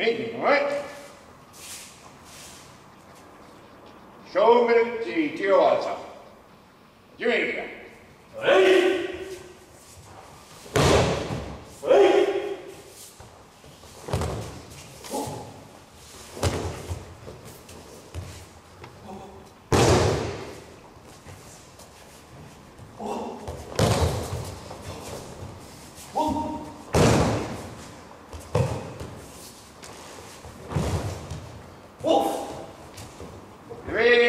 meeting, all right? 正面地手を合わせた。順位だ。はい。Oh! Wolf. Three.